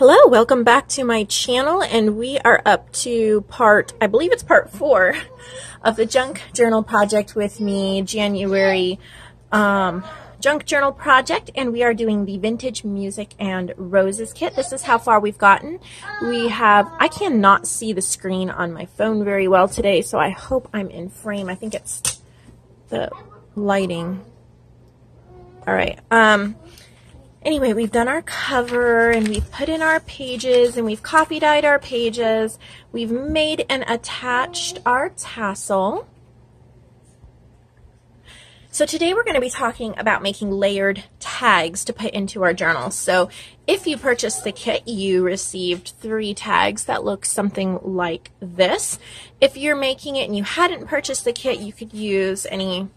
Hello, welcome back to my channel and we are up to part, I believe it's part four of the junk journal project with me, January um, junk journal project and we are doing the vintage music and roses kit. This is how far we've gotten. We have, I cannot see the screen on my phone very well today so I hope I'm in frame. I think it's the lighting. All right. Um, Anyway, we've done our cover and we've put in our pages and we've coffee dyed our pages. We've made and attached our tassel. So today we're going to be talking about making layered tags to put into our journal. So if you purchased the kit, you received three tags that look something like this. If you're making it and you hadn't purchased the kit, you could use any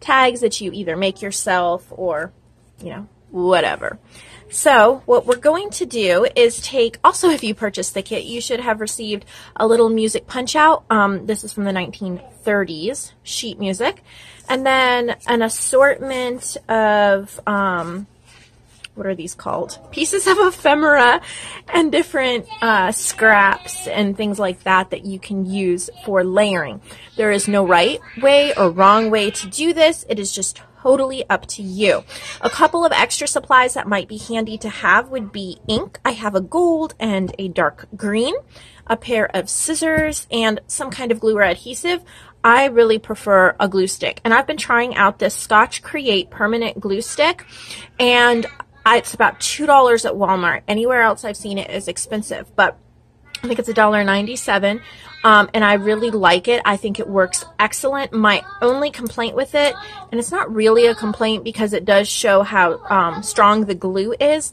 tags that you either make yourself or, you know, whatever. So what we're going to do is take, also if you purchased the kit, you should have received a little music punch out. Um, this is from the 1930s, sheet music. And then an assortment of, um, what are these called? Pieces of ephemera and different uh, scraps and things like that that you can use for layering. There is no right way or wrong way to do this. It is just totally up to you. A couple of extra supplies that might be handy to have would be ink. I have a gold and a dark green, a pair of scissors, and some kind of glue or adhesive. I really prefer a glue stick. And I've been trying out this Scotch Create permanent glue stick and it's about $2 at Walmart. Anywhere else I've seen it is expensive, but I think it's $1.97. Um, and I really like it. I think it works excellent. My only complaint with it, and it's not really a complaint because it does show how um, strong the glue is.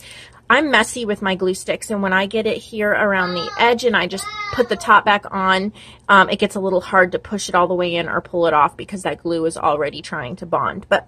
I'm messy with my glue sticks, and when I get it here around the edge and I just put the top back on, um, it gets a little hard to push it all the way in or pull it off because that glue is already trying to bond. But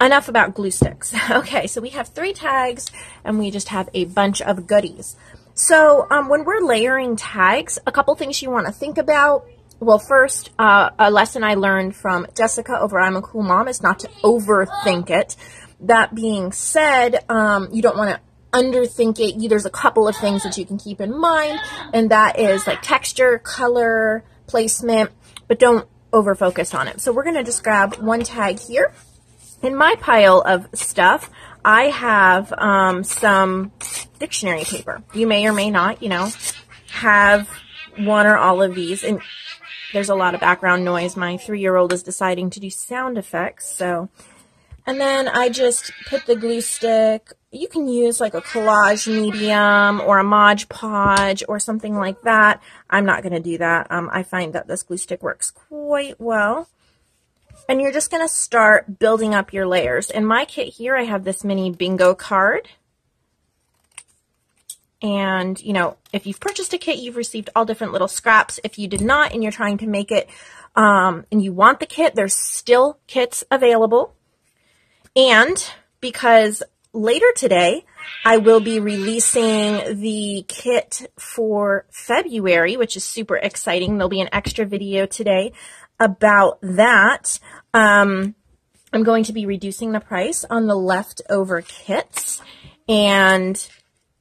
enough about glue sticks. Okay, so we have three tags, and we just have a bunch of goodies. So um, when we're layering tags, a couple things you want to think about. Well, first, uh, a lesson I learned from Jessica over I'm a Cool Mom is not to overthink it. That being said, um, you don't want to underthink it. There's a couple of things that you can keep in mind, and that is like texture, color, placement, but don't overfocus on it. So we're going to just grab one tag here. In my pile of stuff, I have um, some dictionary paper. You may or may not, you know, have one or all of these. And there's a lot of background noise. My three-year-old is deciding to do sound effects, so. And then I just put the glue stick. You can use like a collage medium or a Mod Podge or something like that. I'm not going to do that. Um, I find that this glue stick works quite well. And you're just going to start building up your layers. In my kit here, I have this mini bingo card. And, you know, if you've purchased a kit, you've received all different little scraps. If you did not and you're trying to make it um, and you want the kit, there's still kits available. And because later today, I will be releasing the kit for February, which is super exciting. There'll be an extra video today about that. Um, I'm going to be reducing the price on the leftover kits and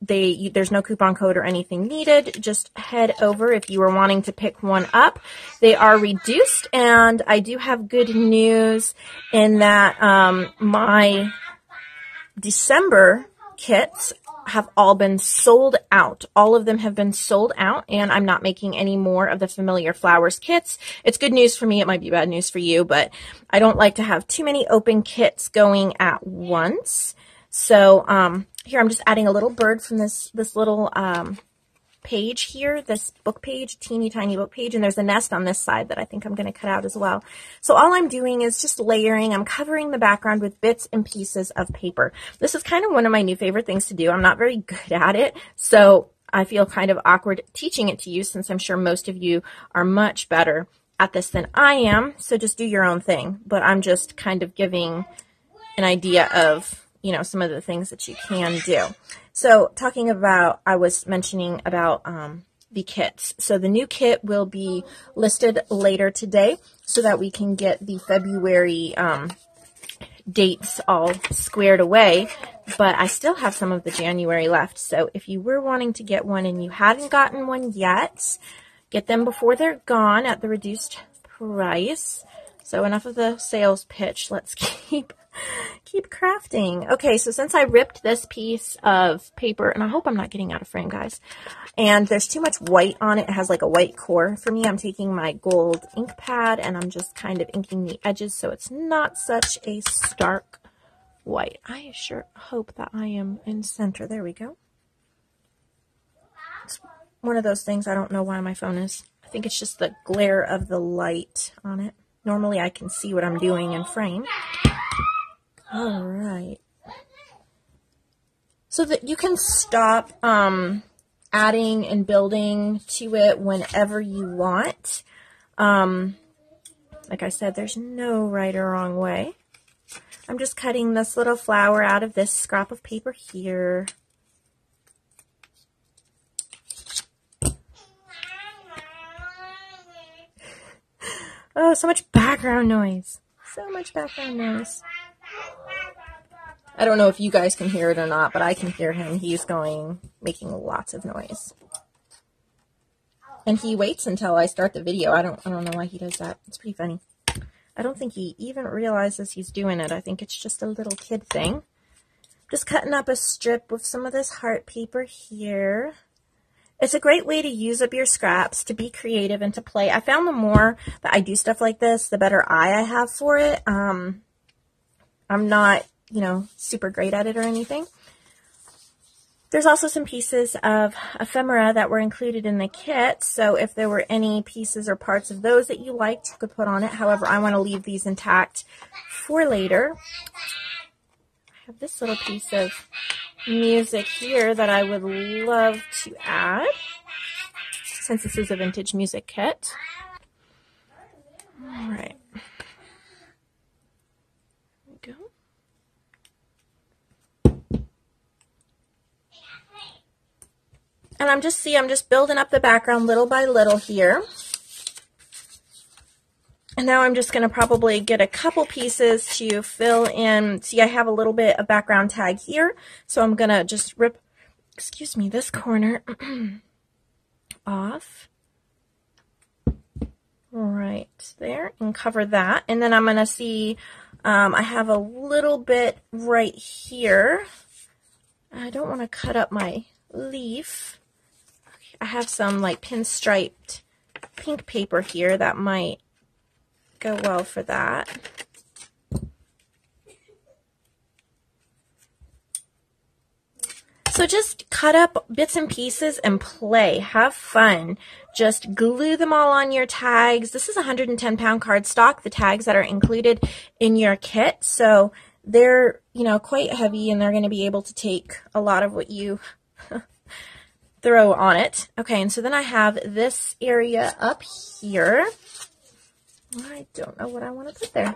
they there's no coupon code or anything needed. Just head over if you are wanting to pick one up. They are reduced, and I do have good news in that um, my December kits have all been sold out. All of them have been sold out, and I'm not making any more of the familiar flowers kits. It's good news for me. It might be bad news for you, but I don't like to have too many open kits going at once. So um, here I'm just adding a little bird from this, this little um, page here, this book page, teeny tiny book page, and there's a nest on this side that I think I'm going to cut out as well. So all I'm doing is just layering. I'm covering the background with bits and pieces of paper. This is kind of one of my new favorite things to do. I'm not very good at it, so I feel kind of awkward teaching it to you since I'm sure most of you are much better at this than I am, so just do your own thing. But I'm just kind of giving an idea of you know, some of the things that you can do. So talking about, I was mentioning about um, the kits. So the new kit will be listed later today so that we can get the February um, dates all squared away. but I still have some of the January left. So if you were wanting to get one and you hadn't gotten one yet, get them before they're gone at the reduced price. So enough of the sales pitch. Let's keep keep crafting. Okay, so since I ripped this piece of paper, and I hope I'm not getting out of frame, guys, and there's too much white on it. It has like a white core. For me, I'm taking my gold ink pad and I'm just kind of inking the edges so it's not such a stark white. I sure hope that I am in center. There we go. It's one of those things. I don't know why my phone is. I think it's just the glare of the light on it. Normally I can see what I'm doing in frame. All right. So that you can stop um, adding and building to it whenever you want. Um, like I said, there's no right or wrong way. I'm just cutting this little flower out of this scrap of paper here. oh, so much background noise. So much background noise. I don't know if you guys can hear it or not, but I can hear him. He's going, making lots of noise. And he waits until I start the video. I don't, I don't know why he does that. It's pretty funny. I don't think he even realizes he's doing it. I think it's just a little kid thing. Just cutting up a strip with some of this heart paper here. It's a great way to use up your scraps, to be creative, and to play. I found the more that I do stuff like this, the better eye I have for it. Um, I'm not, you know, super great at it or anything. There's also some pieces of ephemera that were included in the kit, so if there were any pieces or parts of those that you liked, you could put on it. However, I want to leave these intact for later. I have this little piece of music here that I would love to add, since this is a vintage music kit. All right. And I'm just, see, I'm just building up the background little by little here. And now I'm just going to probably get a couple pieces to fill in. See, I have a little bit of background tag here. So I'm going to just rip, excuse me, this corner off. Right there and cover that. And then I'm going to see, um, I have a little bit right here. I don't want to cut up my leaf. I have some like pinstriped pink paper here that might go well for that. So just cut up bits and pieces and play. Have fun. Just glue them all on your tags. This is 110 pound cardstock, the tags that are included in your kit. So they're, you know, quite heavy and they're going to be able to take a lot of what you throw on it. Okay, and so then I have this area up here. I don't know what I want to put there.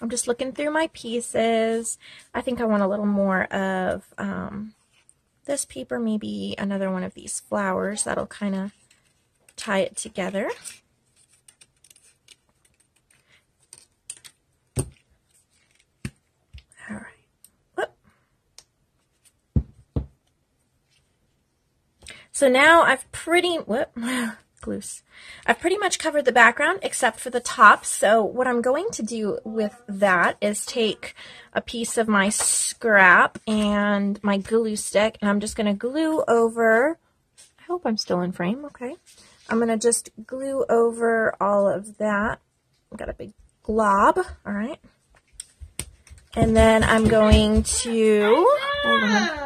I'm just looking through my pieces. I think I want a little more of um, this paper, maybe another one of these flowers. That'll kind of tie it together. So now I've pretty, what, loose. I've pretty much covered the background except for the top. So what I'm going to do with that is take a piece of my scrap and my glue stick and I'm just going to glue over, I hope I'm still in frame, okay. I'm going to just glue over all of that. I've got a big glob, all right. And then I'm going to, hold on.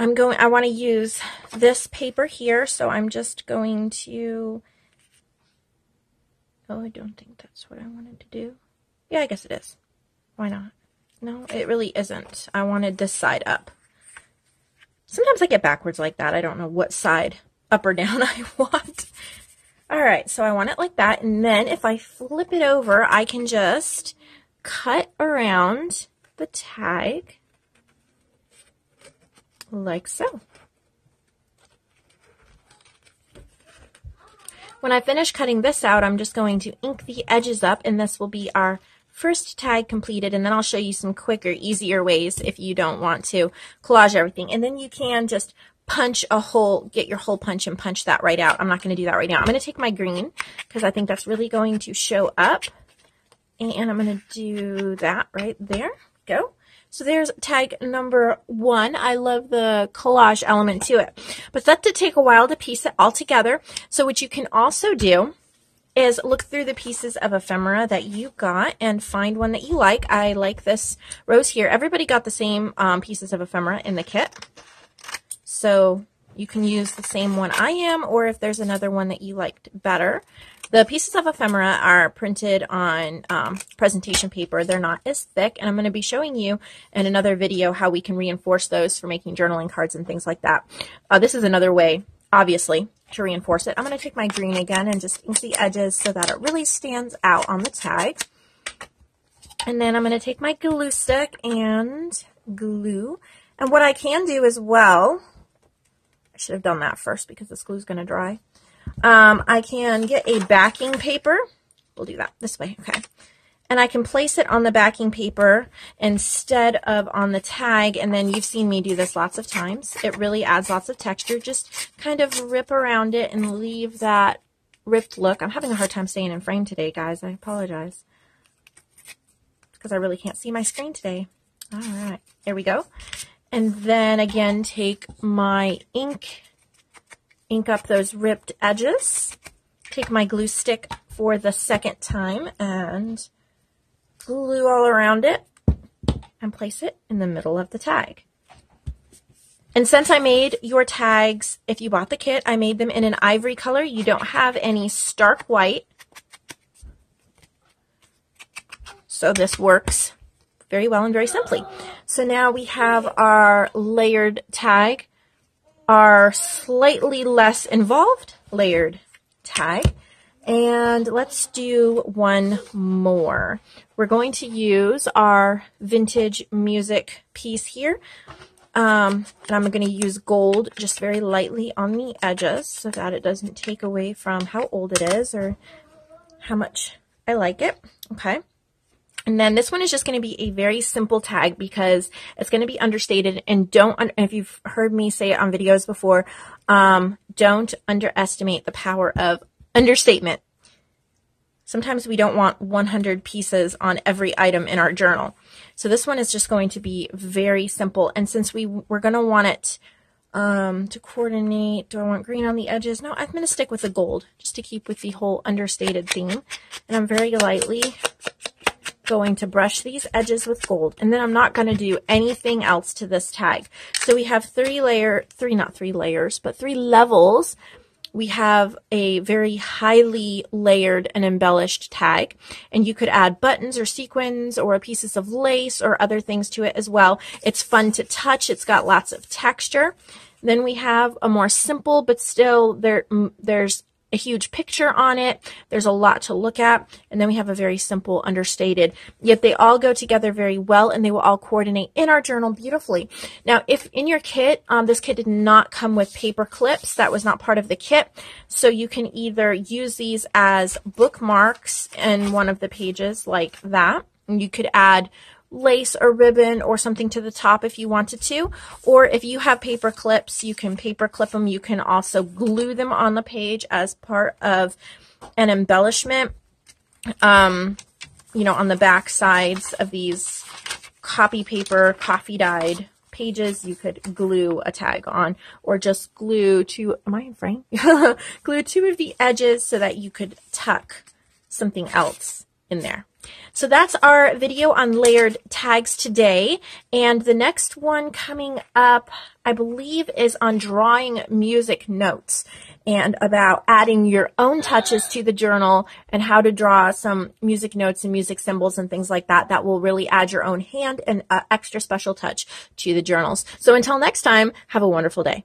I'm going, I want to use this paper here, so I'm just going to, oh, I don't think that's what I wanted to do. Yeah, I guess it is. Why not? No, it really isn't. I wanted this side up. Sometimes I get backwards like that. I don't know what side up or down I want. All right, so I want it like that. And then if I flip it over, I can just cut around the tag like so. When I finish cutting this out, I'm just going to ink the edges up, and this will be our first tag completed and then I'll show you some quicker, easier ways if you don't want to collage everything. And then you can just punch a hole, get your hole punch and punch that right out. I'm not going to do that right now. I'm going to take my green because I think that's really going to show up. And I'm going to do that right there. Go. So there's tag number one. I love the collage element to it. But that did take a while to piece it all together. So what you can also do is look through the pieces of ephemera that you got and find one that you like. I like this rose here. Everybody got the same um, pieces of ephemera in the kit. So you can use the same one I am, or if there's another one that you liked better. The pieces of ephemera are printed on um, presentation paper. They're not as thick, and I'm going to be showing you in another video how we can reinforce those for making journaling cards and things like that. Uh, this is another way, obviously, to reinforce it. I'm going to take my green again and just ink the edges so that it really stands out on the tag. And then I'm going to take my glue stick and glue. And what I can do as well, I should have done that first because this glue is going to dry. Um, I can get a backing paper. We'll do that this way. Okay and I can place it on the backing paper instead of on the tag. And then you've seen me do this lots of times. It really adds lots of texture. Just kind of rip around it and leave that ripped look. I'm having a hard time staying in frame today, guys. I apologize. Because I really can't see my screen today. All right, there we go. And then again, take my ink, ink up those ripped edges. Take my glue stick for the second time and glue all around it and place it in the middle of the tag. And since I made your tags, if you bought the kit, I made them in an ivory color. You don't have any stark white. So this works very well and very simply. So now we have our layered tag, our slightly less involved layered tag. And let's do one more. We're going to use our vintage music piece here. Um, and I'm going to use gold just very lightly on the edges so that it doesn't take away from how old it is or how much I like it. Okay. And then this one is just going to be a very simple tag because it's going to be understated and don't, if you've heard me say it on videos before, um, don't underestimate the power of understatement. Sometimes we don't want 100 pieces on every item in our journal. So this one is just going to be very simple. And since we, we're going to want it um, to coordinate, do I want green on the edges? No, I'm going to stick with the gold just to keep with the whole understated theme. And I'm very lightly going to brush these edges with gold. And then I'm not going to do anything else to this tag. So we have three layer, three, not three layers, but three levels we have a very highly layered and embellished tag. And you could add buttons or sequins or pieces of lace or other things to it as well. It's fun to touch. It's got lots of texture. Then we have a more simple, but still there, there's a huge picture on it. There's a lot to look at. And then we have a very simple understated, yet they all go together very well and they will all coordinate in our journal beautifully. Now, if in your kit, um, this kit did not come with paper clips, that was not part of the kit. So you can either use these as bookmarks in one of the pages like that. And you could add lace or ribbon or something to the top if you wanted to. Or if you have paper clips, you can paper clip them. You can also glue them on the page as part of an embellishment. Um, you know, on the back sides of these copy paper, coffee dyed pages, you could glue a tag on or just glue two, am I in frame? glue two of the edges so that you could tuck something else in there. So that's our video on layered tags today. And the next one coming up, I believe, is on drawing music notes and about adding your own touches to the journal and how to draw some music notes and music symbols and things like that. That will really add your own hand and uh, extra special touch to the journals. So until next time, have a wonderful day.